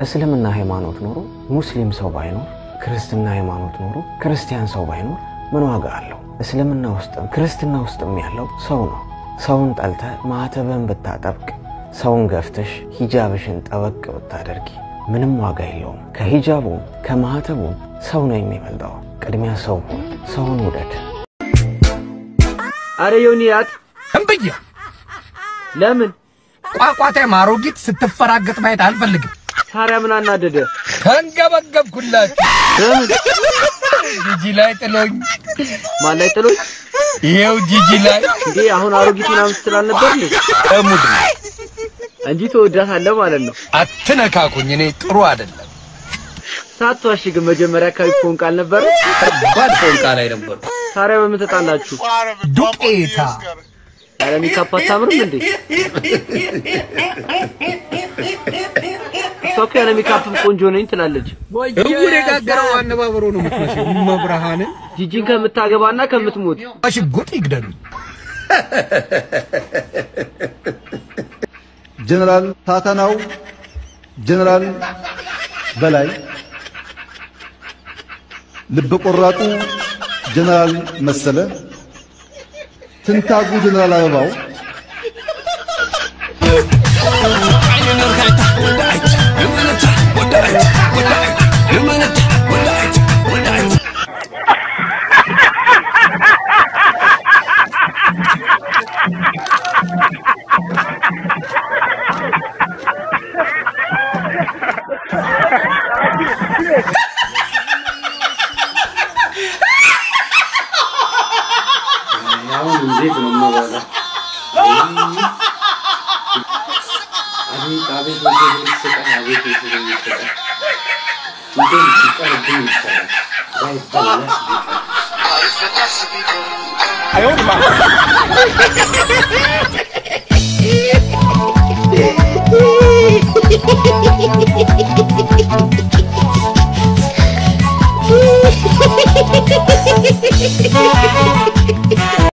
እስልምና ሃይማኖት ኖሮ ሙስሊም ሰው ባይኖር፣ ክርስትና ሃይማኖት ኖሮ ክርስቲያን ሰው ባይኖር ምን ዋጋ አለው? እስልምና ውስጥም ክርስትና ውስጥም ያለው ሰው ነው። ሰውን ጠልተ ማዕተብን ብታጠብቅ፣ ሰውን ገፍተሽ ሂጃብሽን ጠበቅ ብታደርጊ ምንም ዋጋ የለውም። ከሂጃቡም ከማዕተቡም ሰው ነው የሚበልጠው። ቅድሚያ ሰው ሁን፣ ሰውን ውደድ። አረ ዮኒያት እምብያ ለምን ቋቋቴ ማሮጊት ስትፈራገጥ ማየት አልፈልግም። ታዲያ ምን አናደደ? ተንገበገብኩላችሁ። ጂጂ ላይ ጥሎኝ ማን ላይ ጥሎኝ ይሄው ጂጂ ላይ እንዴ? አሁን አሮጊት ምናምን ስትል አልነበር እንዴ? እሙድ እንጂ ትወዳታለህ ማለት ነው። አትነካኩኝ። እኔ ጥሩ አይደለም። ሳትዋሽ ግን መጀመሪያ አካባቢ ፎንቃ አልነበረ? ከባድ ፎንቃ ላይ ነበርኩ። ታዲያ በምን ተጣላችሁ? ዱቄታ ያለ ሜካፕ አታምርም እንዴ? እሷ እኮ ያለ ሜካፕም ቆንጆ ነኝ ትላለች። እውር የጋገረው አነባበሮ ነው የምትመስለው። መብርሃንን ጂጂን ከምታገባና ከምትሞት በሽጉጥ ይግደሉኝ። ጀነራል ታተናው፣ ጀነራል በላይ፣ ልበ ቆራጡ ጀነራል መሰለ፣ ትንታጉ ጀነራል አበባው፣ 哎呦我的妈！